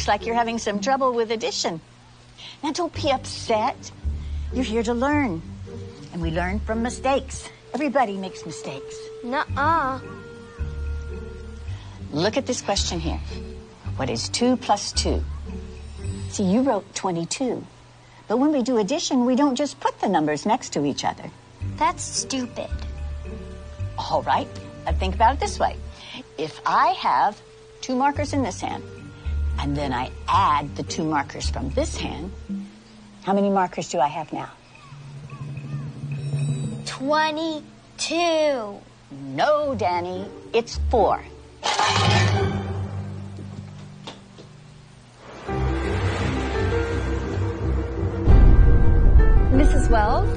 Looks like you're having some trouble with addition. Now, don't be upset. You're here to learn. And we learn from mistakes. Everybody makes mistakes. Nuh-uh. Look at this question here. What is 2 plus 2? See, you wrote 22. But when we do addition, we don't just put the numbers next to each other. That's stupid. All right. Now think about it this way. If I have two markers in this hand, and then I add the two markers from this hand, how many markers do I have now? 22. No, Danny, it's four. Mrs. Wells?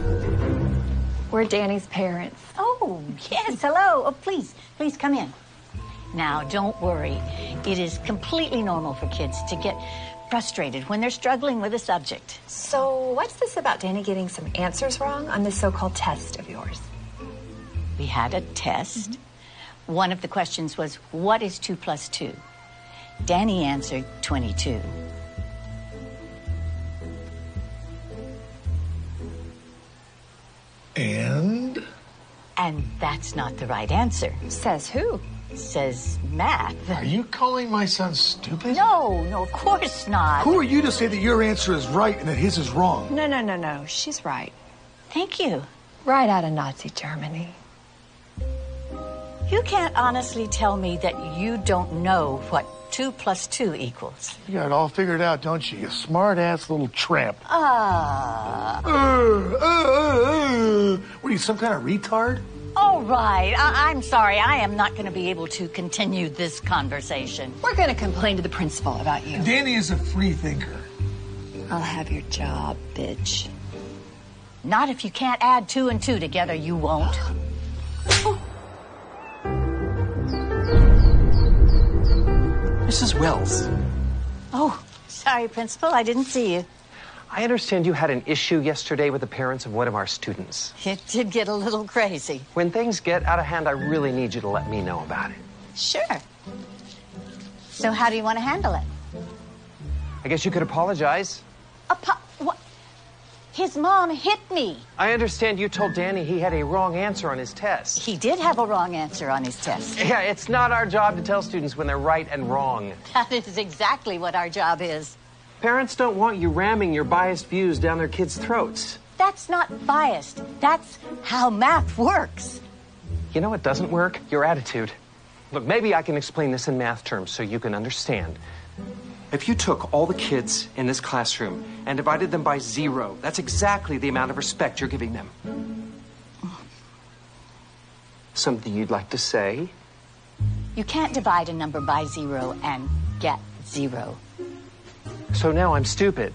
We're Danny's parents. Oh, yes, hello. Oh, please, please come in. Now, don't worry. It is completely normal for kids to get frustrated when they're struggling with a subject. So, what's this about Danny getting some answers wrong on this so called test of yours? We had a test. One of the questions was, What is 2 plus 2? Danny answered 22. And? And that's not the right answer, Says who? Says math. Are you calling my son stupid? No, no, of course not. Who are you to say that your answer is right and that his is wrong? No, no, no, no. She's right. Thank you. Right out of Nazi Germany. You can't honestly tell me that you don't know what 2 plus 2 equals. You got it all figured out, don't you? You smart ass little tramp. Ah. Uh, uh, uh, uh. What are you, some kind of retard? All right. I- I'm sorry. I am not going to be able to continue this conversation. We're going to complain to the principal about you. Danny is a free thinker. I'll have your job, bitch. Not if you can't add two and two together, you won't. Mrs. Wells, Oh, sorry, Principal. I didn't see you. I understand you had an issue yesterday with the parents of one of our students. It did get a little crazy. When things get out of hand, I really need you to let me know about it. Sure. So, how do you want to handle it? I guess you could apologize. Apo- what? His mom hit me. I understand you told Danny he had a wrong answer on his test. He did have a wrong answer on his test. Yeah, it's not our job to tell students when they're right and wrong. That is exactly what our job is. Parents don't want you ramming your biased views down their kids' throats. That's not biased. That's how math works. You know what doesn't work? Your attitude. Look, maybe I can explain this in math terms so you can understand. If you took all the kids in this classroom and divided them by zero, that's exactly the amount of respect you're giving them. Something you'd like to say? You can't divide a number by zero and get zero. So now I'm stupid.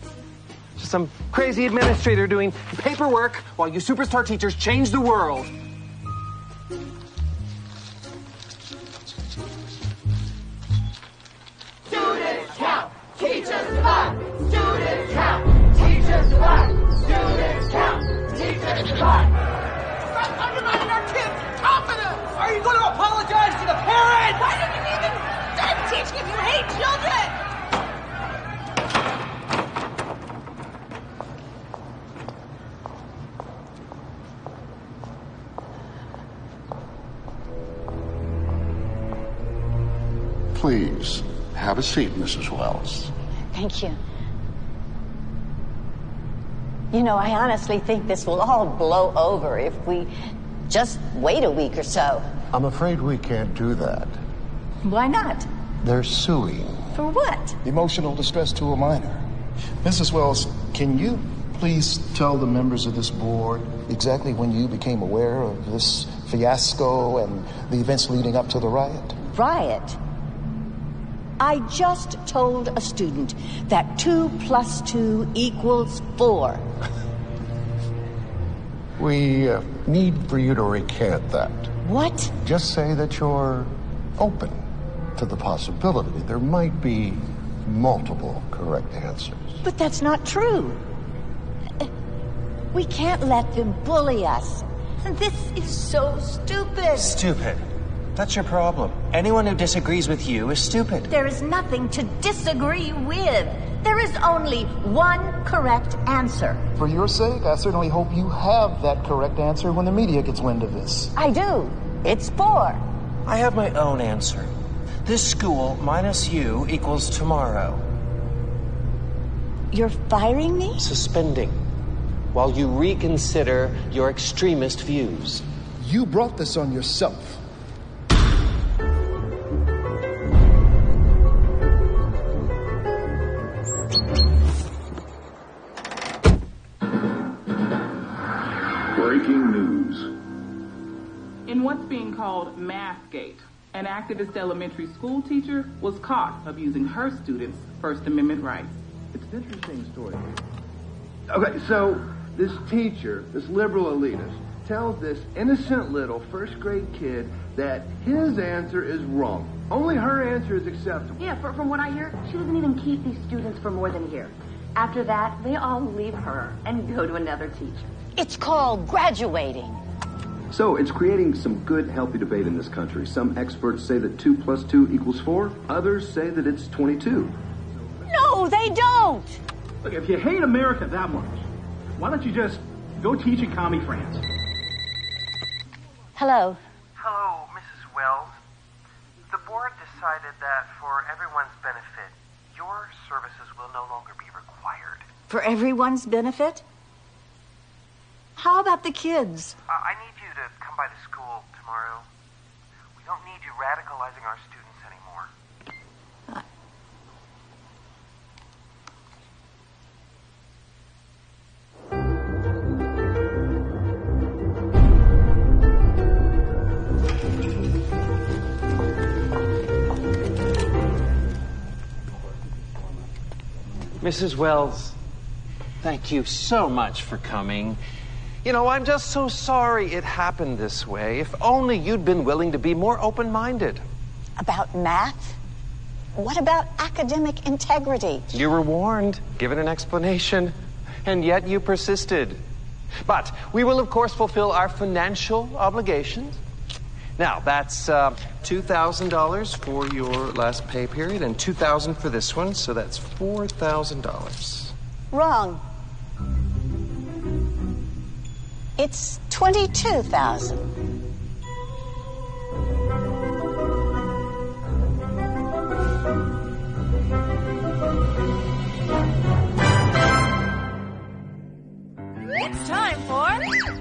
Just some crazy administrator doing paperwork while you superstar teachers change the world. Students count, teachers divide. Students count, teachers divide. Students count, teachers divide. Stop undermining our kids' confidence! Are you going to apologize to the parents? Why didn't you even start teaching if you hate children? Please, have a seat, Mrs. Wells. Thank you. You know, I honestly think this will all blow over if we just wait a week or so. I'm afraid we can't do that. Why not? They're suing. For what? Emotional distress to a minor. Mrs. Wells, can you please tell the members of this board exactly when you became aware of this fiasco and the events leading up to the riot? Riot. I just told a student that 2 plus 2 equals 4. We uh, need for you to recant that. What? Just say that you're open to the possibility there might be multiple correct answers. But that's not true. We can't let them bully us. This is so stupid. Stupid. That's your problem. Anyone who disagrees with you is stupid. There is nothing to disagree with. There is only one correct answer. For your sake, I certainly hope you have that correct answer when the media gets wind of this. I do. It's four. I have my own answer. This school minus you equals tomorrow. You're firing me? Suspending. While you reconsider your extremist views. You brought this on yourself. In what's being called Mathgate, an activist elementary school teacher was caught abusing her students' First Amendment rights. It's an interesting story. Okay, so this teacher, this liberal elitist, tells this innocent little first grade kid that his answer is wrong. Only her answer is acceptable. Yeah, for, from what I hear, she doesn't even keep these students for more than a year. After that, they all leave her and go to another teacher. It's called graduating. So it's creating some good, healthy debate in this country. Some experts say that 2 plus 2 equals 4. Others say that it's 22. No, they don't. Look, if you hate America that much, why don't you just go teach in commie France? Hello. Hello, Mrs. Wells. The board decided that for everyone's benefit, your services will no longer be required. For everyone's benefit? How about the kids? Uh, I need you come by the school tomorrow. We don't need you radicalizing our students anymore. Mrs. Wells, thank you so much for coming. You know, I'm just so sorry it happened this way. If only you'd been willing to be more open minded. About math? What about academic integrity? You were warned, given an explanation, and yet you persisted. But we will, of course, fulfill our financial obligations. Now, that's uh, $2,000 for your last pay period and 2,000 for this one, so that's $4,000. Wrong. It's 22,000. It's time for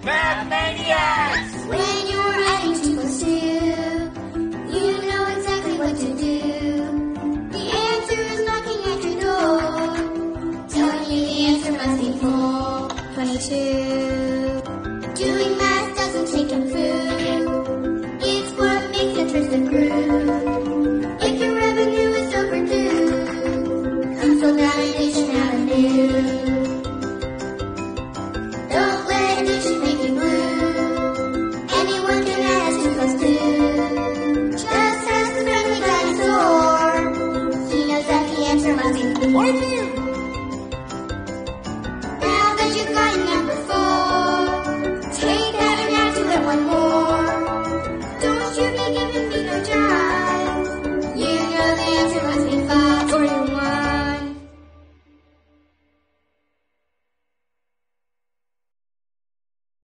Math Maniacs! When you're adding two plus two, you know exactly what to do. The answer is knocking at your door, telling you the answer must be full. 22.